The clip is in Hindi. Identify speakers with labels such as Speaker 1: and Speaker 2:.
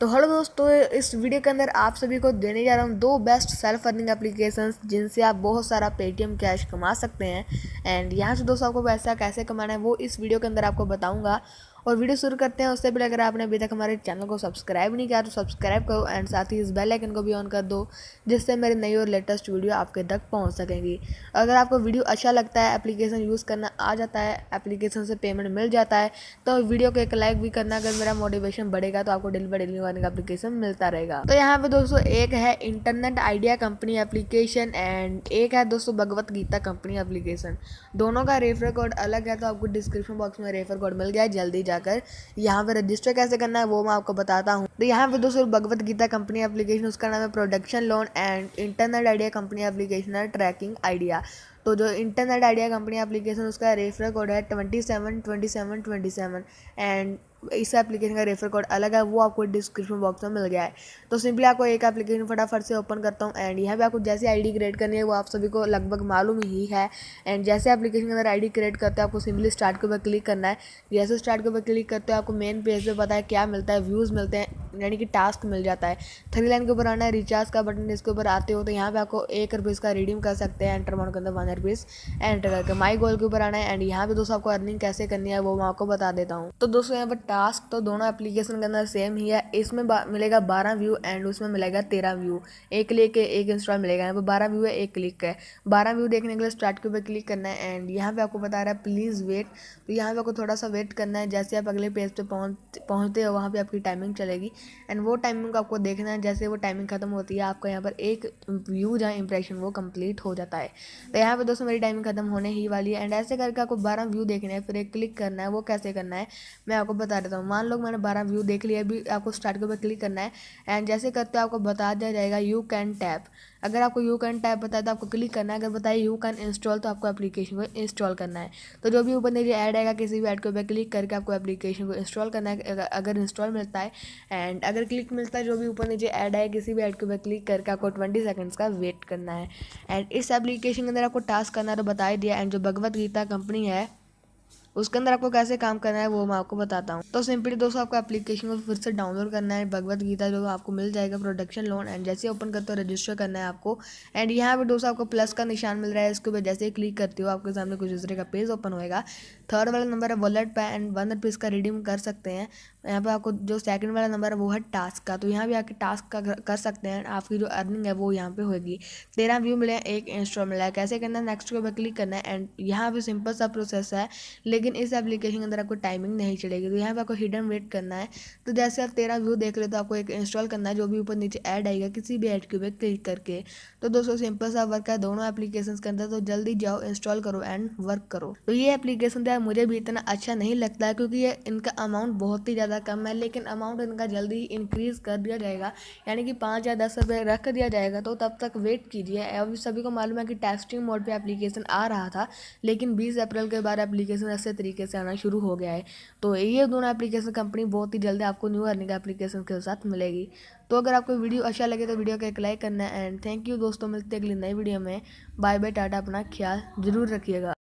Speaker 1: तो हेलो दोस्तों, इस वीडियो के अंदर आप सभी को देने जा रहा हूँ दो बेस्ट सेल्फ अर्निंग एप्लीकेशंस जिनसे आप बहुत सारा पेटीएम कैश कमा सकते हैं। एंड यहाँ से दोस्तों, आपको पैसा कैसे कमाना है वो इस वीडियो के अंदर आपको बताऊँगा। और वीडियो शुरू करते हैं। उससे पहले अगर आपने अभी तक हमारे चैनल को सब्सक्राइब नहीं किया तो सब्सक्राइब करो एंड साथ ही इस बेल आइकन को भी ऑन कर दो, जिससे मेरी नई और लेटेस्ट वीडियो आपके तक पहुँच सकेंगी। अगर आपको वीडियो अच्छा लगता है एप्लीकेशन यूज़ करना आ जाता है एप्लीकेशन से पेमेंट मिल जाता है तो वीडियो को एक लाइक भी करना अगर मेरा मोटिवेशन बढ़ेगा तो आपको daily by daily warning application मिलता रहेगा। तो यहाँ पे दोस्तों, एक है internet idea company application and एक है दोस्तों, भगवत गीता कंपनी एप्लीकेशन दोनों का रेफर कोड अलग है तो आपको डिस्क्रिप्शन बॉक्स में रेफर कोड मिल गया है। जल्दी जाकर यहाँ पर रजिस्टर कैसे करना है, वो मैं आपको बताता हूँ। तो यहाँ पे दोस्तों, भगवत गीता कंपनी एप्लीकेशन उसका नाम है production loan and internet idea company application है ट्रैकिंग आइडिया तो जो इंटरनेट आइडिया कंपनी एप्लीकेशन उसका रेफर कोड है twenty seven twenty seven twenty seven and इस एप्लीकेशन का रेफर कोड अलग है, वो आपको डिस्क्रिप्शन बॉक्स में मिल गया है। तो सिंपली आपको एक एप्लीकेशन फटाफट से ओपन करता हूँ एंड यहाँ पे आपको जैसे आईडी क्रिएट करनी है, वो आप सभी को लगभग मालूम ही है। एंड जैसे एप्लीकेशन के अंदर आईडी क्रिएट करते हैं, आपको सिंपली स्टार्ट के ऊपर क्लिक करना है। जैसे स्टार्ट के ऊपर क्लिक करते हो, आपको मेन पेज पे पता है क्या मिलता है व्यूज़ मिलते हैं, यानी कि टास्क मिल जाता है। थ्री लाइन के ऊपर आना है रिचार्ज का बटन इसके ऊपर आते हो तो यहाँ पर आपको एक रुपये इसका रिडीम कर सकते हैं एंटर अमाउंट के अंदर वन रुपीज़ एंटर करके माई गोल के ऊपर आना है एंड यहाँ पे दोस्तों आपको अर्निंग कैसे करनी है वो मैं आपको बता देता हूँ। तो दोस्तों यहाँ पर टास्क तो दोनों एप्लीकेशन के अंदर सेम ही है। इसमें मिलेगा बारह व्यू एंड उसमें मिलेगा तेरह व्यू एक क्लिक के एक इंस्टॉल मिलेगा। यहाँ पर बारह व्यू है, एक क्लिक है। बारह व्यू देखने के लिए स्टार्ट के ऊपर क्लिक करना है एंड यहाँ पे आपको बता रहा है प्लीज़ वेट तो यहाँ पे आपको थोड़ा सा वेट करना है। जैसे आप अगले पेज पे पहुँच पहुँचते हो, वहाँ पे आपकी टाइमिंग चलेगी। एंड वो टाइमिंग आपको देखना है। जैसे वो टाइमिंग खत्म होती है, आपका यहाँ पर एक व्यू जहाँ इंप्रेशन वो कंप्लीट हो जाता है। तो यहाँ पे दोस्तों मेरी टाइमिंग खत्म होने ही वाली है। एंड ऐसे करके आपको बारह व्यू देखना है, फिर एक क्लिक करना है, वो कैसे करना है, मैं आपको बता देता हूँ। मान लो मैंने बारह व्यू देख लिया अभी आपको स्टार्ट के ऊपर क्लिक करना है। एंड जैसे करते हो, आपको बता दिया जाएगा यू कैन टैप अगर आपको यू कैन टैप बताए तो आपको क्लिक करना है। अगर बताए यू कैन इंस्टॉल तो आपको एप्लीकेशन को इंस्टॉल करना है। तो जो भी ऊपर नीचे ऐड आएगा, किसी भी ऐड के ऊपर क्लिक करके आपको एप्लीकेशन को इंस्टॉल करना है। अगर इंस्टॉल मिलता है एंड अगर क्लिक मिलता है, जो भी ऊपर नीचे ऐड आए किसी भी ऐड के ऊपर क्लिक करके आपको ट्वेंटी सेकेंड्स का वेट करना है। एंड इस एप्लीकेशन के अंदर आपको टास्क करना तो बता दिया। एंड जो भगवत गीता कंपनी है उसके अंदर आपको कैसे काम करना है वो मैं आपको बताता हूँ। तो सिंपली दोस्तों, आपको एप्लीकेशन को फिर से डाउनलोड करना है, भगवत गीता जो आपको मिल जाएगा प्रोडक्शन लोन एंड जैसे ओपन करते हो रजिस्टर करना है आपको। एंड यहाँ पे दोस्तों, आपको प्लस का निशान मिल रहा है, इसके ऊपर जैसे क्लिक करते हो, आपके सामने कुछ दूसरे का पेज ओपन होएगा। थर्ड वाला नंबर है wallet pay and one rupees का रिडीम कर सकते हैं। यहाँ पे आपको जो सेकंड वाला नंबर है, वो है टास्क का। तो यहाँ भी आके टास्क का कर सकते हैं। आपकी जो अर्निंग है, वो यहाँ पे होगी। तेरह व्यू मिले एक इंस्टॉल मिला है। कैसे करना है? नेक्स्ट के ऊपर क्लिक करना है। एंड यहाँ पे सिंपल सा प्रोसेस है, लेकिन इस एप्लीकेशन के अंदर आपको टाइमिंग नहीं चलेगी। तो यहाँ पे आपको हिडन वेट करना है। तो जैसे आप तेरह व्यू देख रहे तो आपको एक इंस्टॉल करना है, जो भी ऊपर नीचे ऐड आएगा, किसी भी ऐड के ऊपर क्लिक करके। तो दोस्तों सिंपल सा वर्क है। दोनों एप्लीकेशन के अंदर तो जल्दी जाओ इंस्टॉल करो एंड वर्क करो। तो ये एप्लीकेशन है, मुझे भी इतना अच्छा नहीं लगता है, क्योंकि ये इनका अमाउंट बहुत ही ज़्यादा कम है, लेकिन अमाउंट इनका जल्दी ही इंक्रीज़ कर दिया जाएगा। यानी कि पाँच या दस रुपये रख दिया जाएगा तो तब तक वेट कीजिए। अभी सभी को मालूम है कि टेस्टिंग मोड पे एप्लीकेशन आ रहा था, लेकिन 20 अप्रैल के बाद एप्लीकेशन ऐसे तरीके से आना शुरू हो गया है। तो ये दोनों एप्लीकेशन कंपनी बहुत ही जल्दी आपको न्यू अर्निंग एप्लीकेशन के साथ मिलेगी। तो अगर आपको वीडियो अच्छा लगे तो वीडियो को एक लाइक करना एंड थैंक यू दोस्तों, मिलते अगली नई वीडियो में। बाय बाय टाटा, अपना ख्याल ज़रूर रखिएगा।